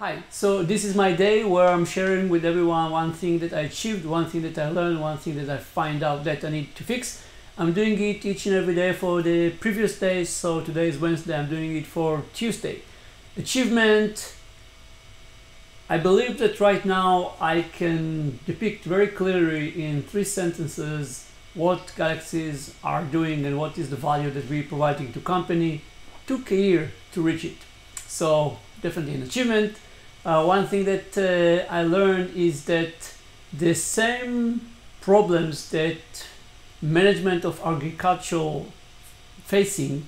Hi, so this is my day where I'm sharing with everyone one thing that I achieved, one thing that I learned, one thing that I find out that I need to fix. I'm doing it each and every day for the previous days, so today is Wednesday, I'm doing it for Tuesday. Achievement, I believe that right now I can depict very clearly in three sentences what galaxies are doing and what is the value that we're providing to company. Took a year to reach it. So definitely an achievement. Uh, one thing that uh, I learned is that the same problems that management of agriculture facing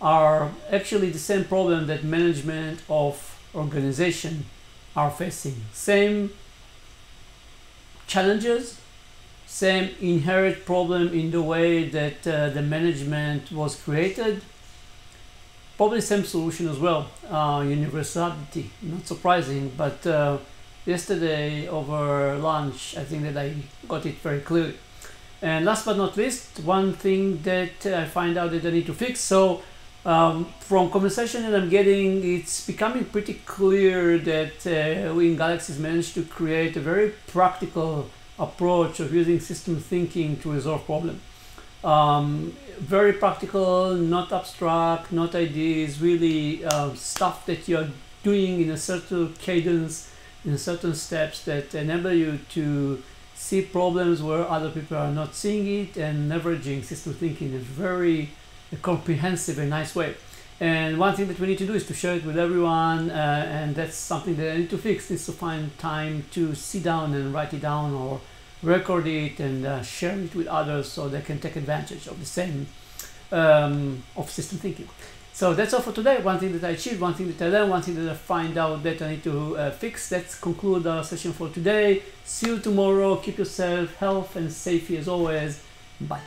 are actually the same problem that management of organization are facing. Same challenges, same inherent problem in the way that uh, the management was created, probably same solution as well uh, universality not surprising but uh, yesterday over lunch I think that I got it very clearly and last but not least one thing that I find out that I need to fix. So um, from conversation that I'm getting it's becoming pretty clear that uh, we in Galaxies managed to create a very practical approach of using system thinking to resolve problems um, very practical, not abstract, not ideas, really uh, stuff that you're doing in a certain cadence, in certain steps that enable you to see problems where other people are not seeing it and leveraging system thinking in a very comprehensive and nice way. And one thing that we need to do is to share it with everyone, uh, and that's something that I need to fix is to find time to sit down and write it down or record it and uh, share it with others so they can take advantage of the same um, of system thinking. So that's all for today. One thing that I achieved, one thing that I learned, one thing that I find out that I need to uh, fix. Let's conclude our session for today. See you tomorrow. Keep yourself health and safety as always. Bye.